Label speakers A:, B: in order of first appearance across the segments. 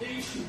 A: issue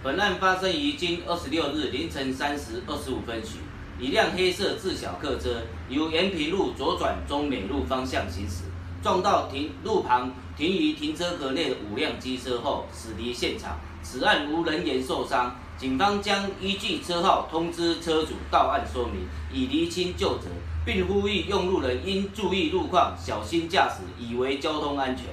A: 本案发生于今二十六日凌晨三时二十五分许，一辆黑色自小客车由延平路左转中美路方向行驶，撞到停路旁停于停车格内的五辆机车后驶离现场。此案无人员受伤，警方将依据车号通知车主到案说明，以厘清旧责，并呼吁用路人应注意路况，小心驾驶，以为交通安全。